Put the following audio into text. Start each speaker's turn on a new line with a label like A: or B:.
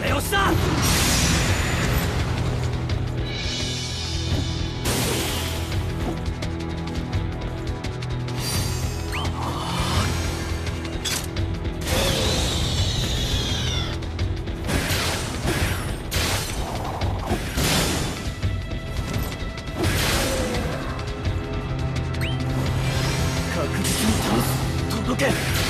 A: 目押しだ確実に倒す。届け。